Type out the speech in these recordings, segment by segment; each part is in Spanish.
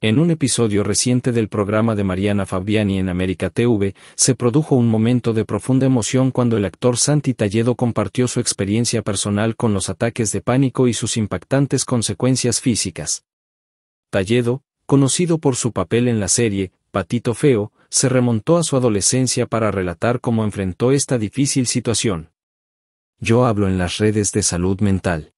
En un episodio reciente del programa de Mariana Fabiani en América TV, se produjo un momento de profunda emoción cuando el actor Santi Talledo compartió su experiencia personal con los ataques de pánico y sus impactantes consecuencias físicas. Talledo, conocido por su papel en la serie, Patito Feo, se remontó a su adolescencia para relatar cómo enfrentó esta difícil situación. Yo hablo en las redes de salud mental.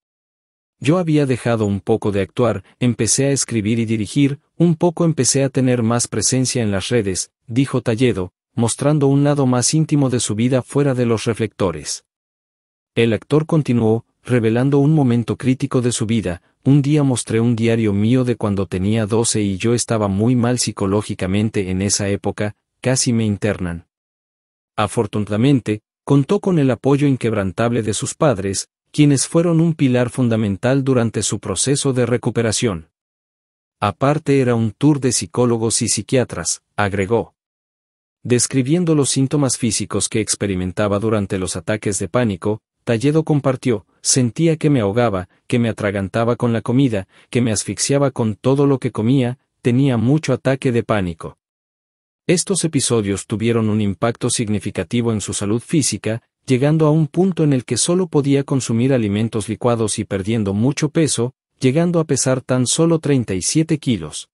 Yo había dejado un poco de actuar, empecé a escribir y dirigir, un poco empecé a tener más presencia en las redes, dijo Talledo, mostrando un lado más íntimo de su vida fuera de los reflectores. El actor continuó, revelando un momento crítico de su vida, un día mostré un diario mío de cuando tenía 12 y yo estaba muy mal psicológicamente en esa época, casi me internan. Afortunadamente, contó con el apoyo inquebrantable de sus padres, quienes fueron un pilar fundamental durante su proceso de recuperación. Aparte era un tour de psicólogos y psiquiatras, agregó. Describiendo los síntomas físicos que experimentaba durante los ataques de pánico, Talledo compartió, sentía que me ahogaba, que me atragantaba con la comida, que me asfixiaba con todo lo que comía, tenía mucho ataque de pánico. Estos episodios tuvieron un impacto significativo en su salud física, llegando a un punto en el que solo podía consumir alimentos licuados y perdiendo mucho peso, llegando a pesar tan solo 37 kilos.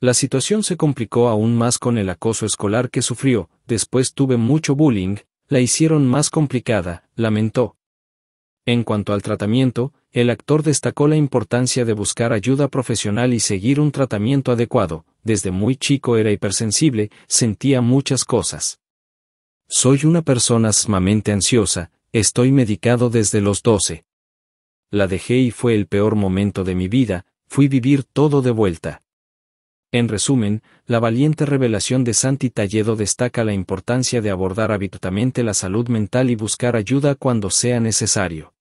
La situación se complicó aún más con el acoso escolar que sufrió, después tuve mucho bullying, la hicieron más complicada, lamentó. En cuanto al tratamiento, el actor destacó la importancia de buscar ayuda profesional y seguir un tratamiento adecuado, desde muy chico era hipersensible, sentía muchas cosas. Soy una persona sumamente ansiosa, estoy medicado desde los 12. La dejé y fue el peor momento de mi vida, fui vivir todo de vuelta. En resumen, la valiente revelación de Santi Talledo destaca la importancia de abordar habitualmente la salud mental y buscar ayuda cuando sea necesario.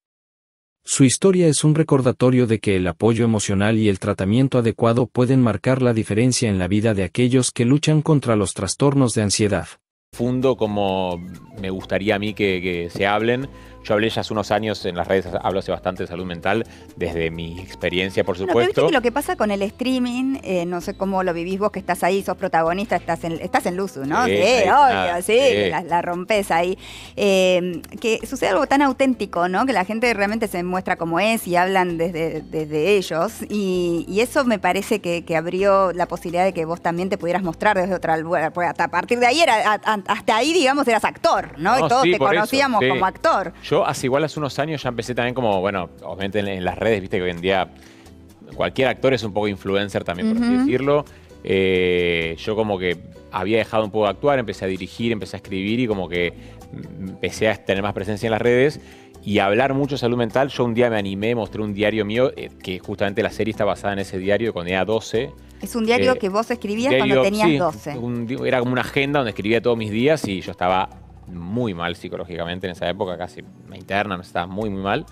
Su historia es un recordatorio de que el apoyo emocional y el tratamiento adecuado pueden marcar la diferencia en la vida de aquellos que luchan contra los trastornos de ansiedad fundo como me gustaría a mí que, se hablen. Yo hablé ya hace unos años en las redes, hablo hace bastante de salud mental, desde mi experiencia, por supuesto. lo que pasa con el streaming, eh, no sé cómo lo vivís vos que estás ahí, sos protagonista, estás en, estás en Luzu, ¿no? Sí, obvio, sí, La, rompes ahí. Eh, que sucede algo tan auténtico, ¿no? Que la gente realmente se muestra como es y hablan desde, desde ellos. Y, eso me parece que, abrió la posibilidad de que vos también te pudieras mostrar desde otra lugar. Pues hasta a partir de ahí era, hasta ahí, digamos, eras actor, ¿no? y todos te conocíamos como actor. Yo hace igual hace unos años ya empecé también como, bueno, obviamente en, las redes, viste que hoy en día cualquier actor es un poco influencer también, por así decirlo. Eh, yo como que había dejado un poco de actuar, empecé a dirigir, empecé a escribir y como que empecé a tener más presencia en las redes y hablar mucho de salud mental. Yo un día me animé, mostré un diario mío, eh, que justamente la serie está basada en ese diario cuando tenía 12. Es un diario eh, que vos escribías cuando tenías 12. era como una agenda donde escribía todos mis días y yo estaba muy mal psicológicamente en esa época, casi me interna, me estaba muy, muy mal.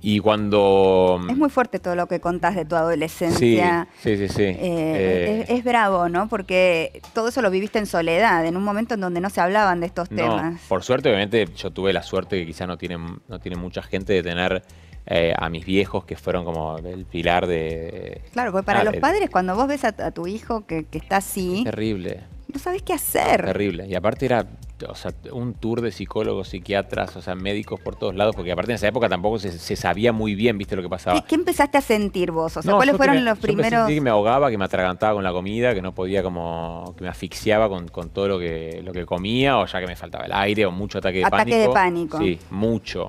Y cuando... Es muy fuerte todo lo que contás de tu adolescencia. Sí, sí, sí. Eh, eh, es, bravo, ¿no? Porque todo eso lo viviste en soledad, en un momento en donde no se hablaban de estos temas. Por suerte, obviamente, yo tuve la suerte que quizá no tiene, no tiene mucha gente de tener eh, a mis viejos que fueron como el pilar de... Claro, porque para los padres, cuando vos ves a, tu hijo que, que, está así... terrible. No sabes qué hacer. Terrible. Y aparte era o sea, un tour de psicólogos, psiquiatras, o sea, médicos por todos lados, porque aparte en esa época tampoco se, sabía muy bien, viste lo que pasaba. ¿Qué, empezaste a sentir vos? O sea, ¿cuáles fueron los primeros? Sentí que me ahogaba, que me atragantaba con la comida, que no podía como, que me asfixiaba con, todo lo que, lo que comía, o ya que me faltaba el aire, o mucho ataque de pánico. Ataque de pánico. Sí, mucho.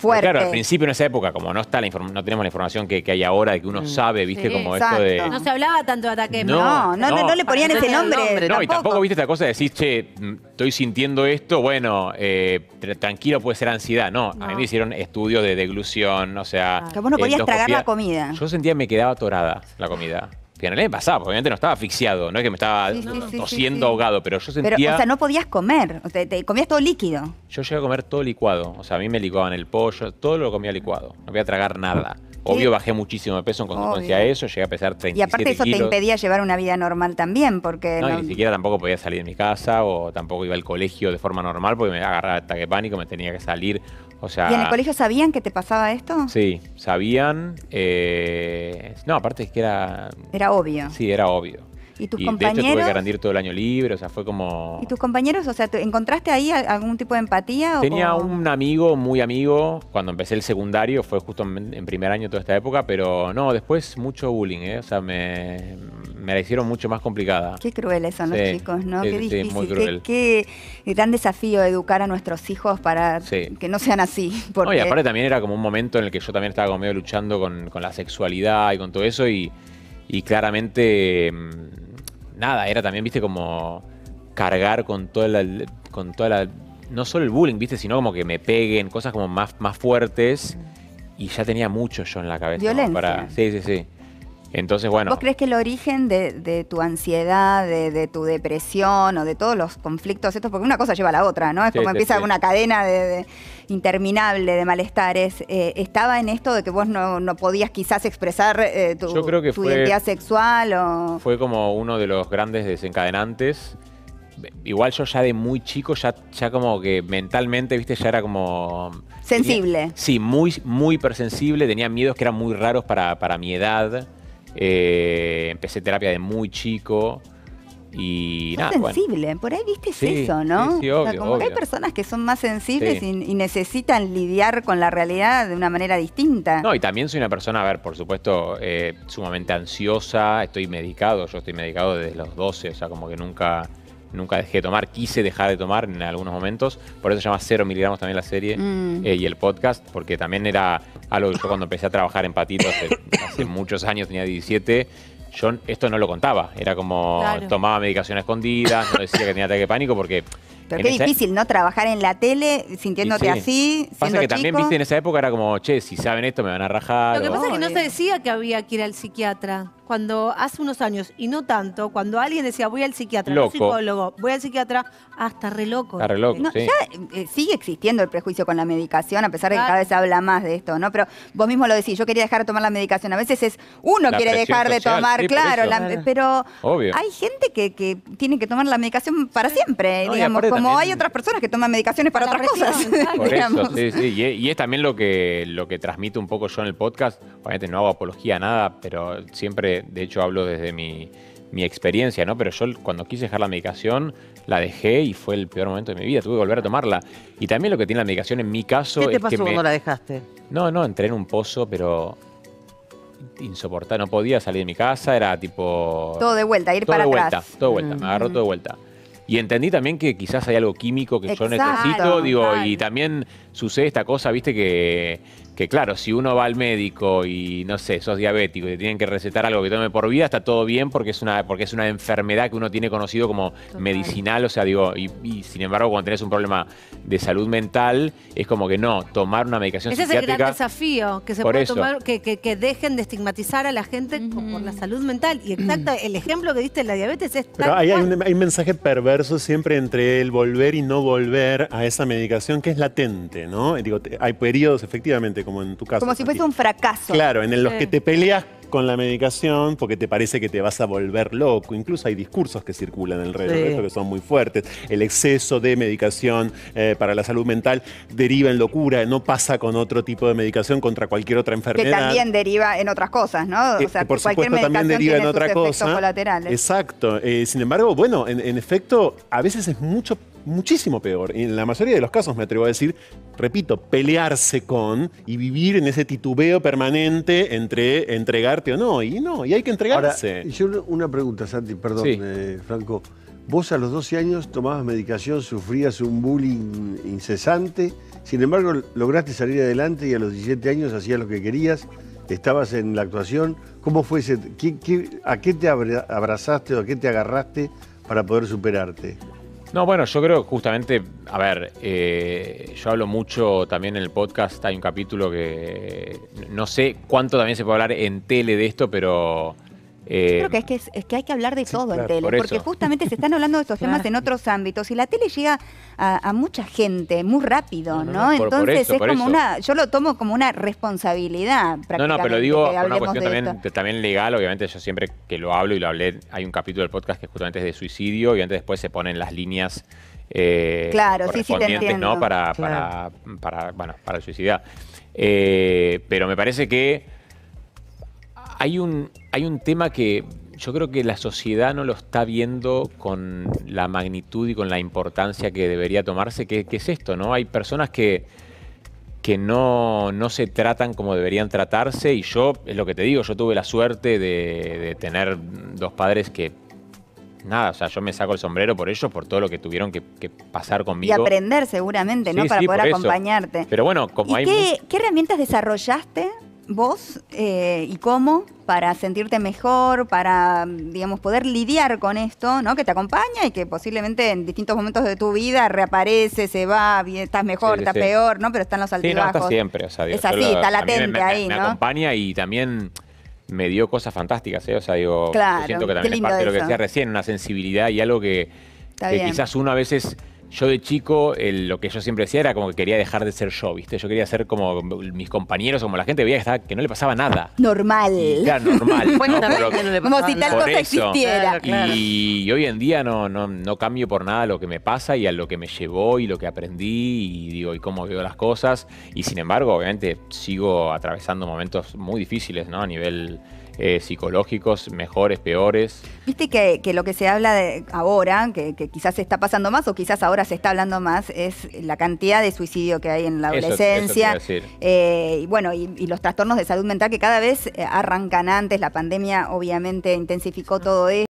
Claro, al principio en esa época, como no está la no tenemos la información que, hay ahora, de que uno mm. sabe, viste, como esto de. No se hablaba tanto de ataque no, no, no, le ponían ese nombre. No, y tampoco viste esta cosa de decir, che, mm, estoy sintiendo esto, bueno, eh, tranquilo, puede ser ansiedad. No, a mí me hicieron estudios de deglución, o sea. Que vos no podías tragar la comida. Yo sentía que me quedaba atorada la comida. Que en pasaba, obviamente no estaba asfixiado, no es que me estaba tosiendo ahogado, pero yo sentía... Pero, o sea, no podías comer, o sea, te comías todo líquido. Yo llegué a comer todo licuado, o sea, a mí me licuaban el pollo, todo lo comía licuado, no voy a tragar nada. Obvio, bajé muchísimo de peso en consecuencia de eso, llegué a pesar 37 Y aparte eso te impedía llevar una vida normal también, porque... No, ni siquiera tampoco podía salir de mi casa o tampoco iba al colegio de forma normal porque me agarraba ataque de pánico, me tenía que salir O sea, ¿Y en el colegio sabían que te pasaba esto? Sí, sabían. Eh, no, aparte es que era. Era obvio. Sí, era obvio. ¿Y tus y compañeros? De hecho, tuve que rendir todo el año libre, o sea, fue como. ¿Y tus compañeros? O sea, ¿encontraste ahí algún tipo de empatía? Tenía un amigo, muy amigo, cuando empecé el secundario, fue justo en, primer año toda esta época, pero no, después mucho bullying, ¿eh? O sea, me, me la hicieron mucho más complicada. Qué crueles son los chicos, ¿no? Sí, qué difícil. Sí, muy cruel. Qué, gran desafío educar a nuestros hijos para que no sean así. No, y aparte también era como un momento en el que yo también estaba como medio luchando con, con la sexualidad y con todo eso y, y claramente mm, nada, era también, viste, como cargar con toda la, con toda la, no solo el bullying, viste, sino como que me peguen, cosas como más, más fuertes. Y ya tenía mucho yo en la cabeza. Violencia. Para, sí, sí, sí. Entonces, bueno. ¿Vos crees que el origen de, tu ansiedad, de, tu depresión o de todos los conflictos estos, porque una cosa lleva a la otra, ¿no? Es como empieza una cadena de, interminable de malestares. Eh, ¿Estaba en esto de que vos no, podías quizás expresar eh, tu, identidad sexual? O... Fue como uno de los grandes desencadenantes. Igual yo ya de muy chico, ya, ya como que mentalmente, viste, ya era como... Sensible. sí, muy, muy hipersensible. Tenía miedos que eran muy raros para, para mi edad. Eh, empecé terapia de muy chico. Y nada, sensible, por ahí viste eso, ¿no? Sí, obvio, como que hay personas que son más sensibles y, necesitan lidiar con la realidad de una manera distinta. No, y también soy una persona, a ver, por supuesto, eh, sumamente ansiosa, estoy medicado, yo estoy medicado desde los 12, o sea, como que nunca nunca dejé de tomar, quise dejar de tomar en algunos momentos, por eso se llama Cero miligramos también la serie mm. eh, y el podcast, porque también era algo que yo cuando empecé a trabajar en Patito hace, muchos años, tenía 17, yo esto no lo contaba, era como tomaba medicación escondida, no decía que tenía ataque de pánico porque pero qué difícil, ¿no? Trabajar en la tele sintiéndote así. Pasa que también, viste, en esa época era como, che, si saben esto me van a rajar. Lo que pasa es que no se decía que había que ir al psiquiatra. Cuando hace unos años, y no tanto, cuando alguien decía voy al psiquiatra, no psicólogo, voy al psiquiatra, hasta re loco. Está re loco, sí. Ya eh, sigue existiendo el prejuicio con la medicación, a pesar de que cada vez se habla más de esto, ¿no? Pero vos mismo lo decís, yo quería dejar de tomar la medicación. A veces es uno quiere dejar de tomar, claro, pero hay gente que, tiene que tomar la medicación para siempre, digamos, como hay otras personas que toman medicaciones para, otras cosas. Por eso, sí, sí. Y, es también lo que, lo que transmito un poco yo en el podcast. Obviamente no hago apología a nada, pero siempre, de hecho, hablo desde mi, experiencia, ¿no? Pero yo cuando quise dejar la medicación, la dejé y fue el peor momento de mi vida. Tuve que volver a tomarla. Y también lo que tiene la medicación en mi caso ¿Qué te es pasó cuando la dejaste? No, no, entré en un pozo, pero insoportable. No podía salir de mi casa, era tipo... Todo de vuelta, ir para de atrás. Vuelta, todo de vuelta, me agarró todo de vuelta. Y entendí también que quizás hay algo químico que yo necesito, digo, y también sucede esta cosa, viste, que que claro, si uno va al médico y no sé, sos diabético y te tienen que recetar algo que tome por vida, está todo bien porque es una, porque es una enfermedad que uno tiene conocido como medicinal, o sea, digo, y, sin embargo cuando tenés un problema de salud mental, es como que no, tomar una medicación Ese es el gran desafío, que se puede tomar, que, que, dejen de estigmatizar a la gente por la salud mental. Y exacto, el ejemplo que diste de la diabetes es Pero hay, hay, un, hay un mensaje perverso siempre entre el volver y no volver a esa medicación que es latente, ¿no? Digo, hay periodos efectivamente como en tu caso. Como si fuese un fracaso. Claro, en los que te peleas con la medicación porque te parece que te vas a volver loco. Incluso hay discursos que circulan alrededor de esto que son muy fuertes. El exceso de medicación eh, para la salud mental deriva en locura, no pasa con otro tipo de medicación contra cualquier otra enfermedad. Que también deriva en otras cosas, ¿no? O eh, sea, por supuesto también deriva en otra cosa. Colaterales. Exacto. Eh, sin embargo, bueno, en efecto, a veces es mucho muchísimo peor. En la mayoría de los casos, me atrevo a decir, repito, pelearse con y vivir en ese titubeo permanente entre entregarte o no. Y no, y hay que entregarse. Ahora, yo una pregunta, Santi, perdón, eh, Franco. Vos a los 12 años tomabas medicación, sufrías un bullying incesante, sin embargo lograste salir adelante y a los 17 años hacías lo que querías, estabas en la actuación. ¿Cómo fue ese, a qué te abrazaste o a qué te agarraste para poder superarte? No, bueno, yo creo justamente, a ver, eh, yo hablo mucho también en el podcast, hay un capítulo que no sé cuánto también se puede hablar en tele de esto, pero Eh, creo que es, que es, que hay que hablar de todo en tele, porque justamente se están hablando de estos temas en otros ámbitos y la tele llega a, mucha gente muy rápido, ¿no? Entonces es como una, yo lo tomo como una responsabilidad. No, no, pero digo, por una cuestión también, también, legal, obviamente yo siempre que lo hablo y lo hablé, hay un capítulo del podcast que justamente es de suicidio y antes después se ponen las líneas eh, claro, sí, sí, ¿no? Para, para, para, bueno, para el suicidio. Eh, pero me parece que hay un, hay un tema que yo creo que la sociedad no lo está viendo con la magnitud y con la importancia que debería tomarse, que, es esto, ¿no? Hay personas que, que no, no, se tratan como deberían tratarse y yo, es lo que te digo, yo tuve la suerte de, tener dos padres que, nada, o sea, yo me saco el sombrero por ellos, por todo lo que tuvieron que, pasar conmigo. Y aprender seguramente, ¿no? Para poder acompañarte. Pero bueno, como hay... Qué, ¿Qué herramientas desarrollaste vos eh, y cómo para sentirte mejor, para, digamos, poder lidiar con esto, ¿no? Que te acompaña y que posiblemente en distintos momentos de tu vida reaparece, se va, estás mejor, estás peor, ¿no? Pero están los altibajos. Sí, no, está siempre, o sea, Es así, está latente ahí, me, ¿no? Me acompaña y también me dio cosas fantásticas, ¿eh? O sea, digo, siento que también es parte de lo que decía recién, una sensibilidad y algo que, que quizás uno a veces yo de chico, lo que yo siempre decía era como que quería dejar de ser yo, ¿viste? Yo quería ser como mis compañeros, como la gente veía que, que no le pasaba nada. Normal. claro, normal. bueno, como si tal cosa existiera. Y, hoy en día no, no, no cambio por nada lo que me pasa y a lo que me llevó y lo que aprendí y digo, y cómo veo las cosas. Y sin embargo, obviamente, sigo atravesando momentos muy difíciles, ¿no? A nivel eh, psicológicos, mejores, peores. Viste que, lo que se habla de ahora, que, quizás se está pasando más o quizás ahora se está hablando más, es la cantidad de suicidio que hay en la adolescencia. Eh, y bueno, y, los trastornos de salud mental que cada vez arrancan antes. La pandemia obviamente intensificó todo esto.